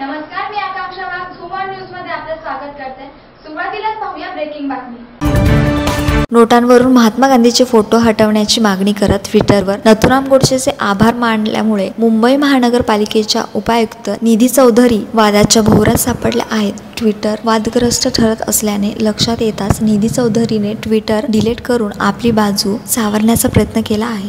नमस्कार मी आकांक्षा वाघ झुमर न्यूजमध्ये आपलं स्वागत करते. सुरुवातीलाच पाहूया ब्रेकिंग बातमी. नोटांवरून महात्मा गांधीचे फोटो हटवण्याची मागणी करत ट्विटरवर नथुराम गोडसेचे आभार मानल्यामुळे मुंबई महानगरपालिकेच्या उपायुक्त निधी चौधरी वादाच्या भोवरात सापडल्या आहेत. ट्विटर वादग्रस्त ठरत असल्याने लक्षात येताच निधी चौधरीने ट्विटर डिलीट करून आपली बाजू सावरण्याचा प्रयत्न केला आहे.